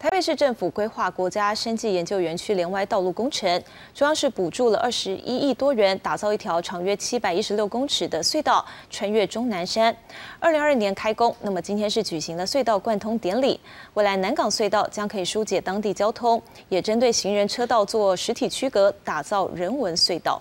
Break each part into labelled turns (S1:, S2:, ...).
S1: 台北市政府规划国家生技研究园区连外道路工程，中央是补助了二十一亿多元，打造一条长约七百一十六公尺的隧道，穿越终南山。二零二二年开工，那么今天是举行了隧道贯通典礼。未来南港隧道将可以疏解当地交通，也针对行人车道做实体区隔，打造人文隧道。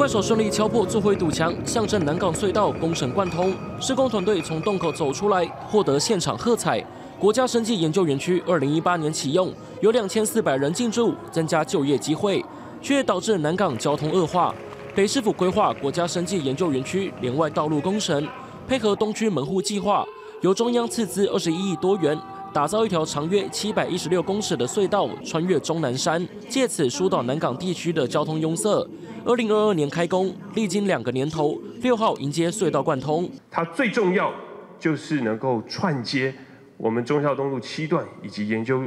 S2: 怪手顺利敲破最后一堵墙，象征南港隧道工程贯通。施工团队从洞口走出来，获得现场喝彩。国家生技研究园区二零一八年启用，有两千四百人进驻，增加就业机会，却导致南港交通恶化。北市府规划国家生技研究园区连外道路工程，配合东区门户计划，由中央斥资二十一亿多元。打造一条长约七百一十六公尺的隧道，穿越终南山，借此疏导南港地区的交通拥塞。二零二二年开工，历经两个年头，六号迎接隧道贯通。
S3: 它最重要就是能够串接我们忠孝东路七段以及研究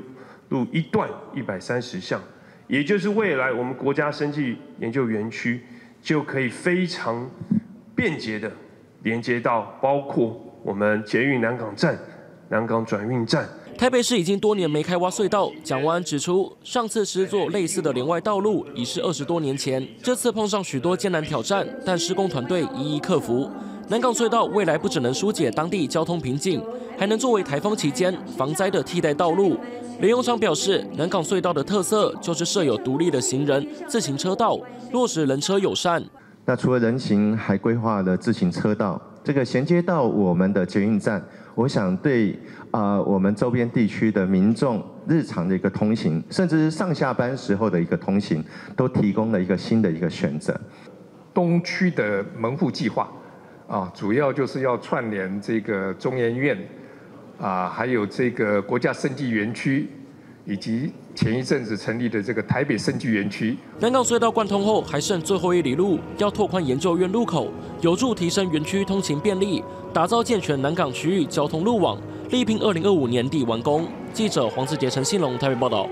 S3: 路一段一百三十项，也就是未来我们国家生技研究园区就可以非常便捷的连接到包括我们捷运南港站。南港转运站，
S2: 台北市已经多年没开挖隧道。蒋万安指出，上次施作类似的连外道路已是二十多年前，这次碰上许多艰难挑战，但施工团队一一克服。南港隧道未来不只能疏解当地交通瓶颈，还能作为台风期间防灾的替代道路。林永昌表示，南港隧道的特色就是设有独立的行人、自行车道，落实人车友善。
S4: 那除了人行，还规划了自行车道。这个衔接到我们的捷运站，我想对啊我们周边地区的民众日常的一个通行，甚至是上下班时候的一个通行，都提供了一个新的一个选择。
S5: 东区的门户计划啊，主要就是要串联这个中研院啊，还有这个国家生技园区。以及前一阵子成立的这个台北生技园区，
S2: 南港隧道贯通后还剩最后一里路，要拓宽研究院路口，有助提升园区通勤便利，打造健全南港区域交通路网，力拼二零二五年底完工。记者黄志杰、陈信龙台北报道。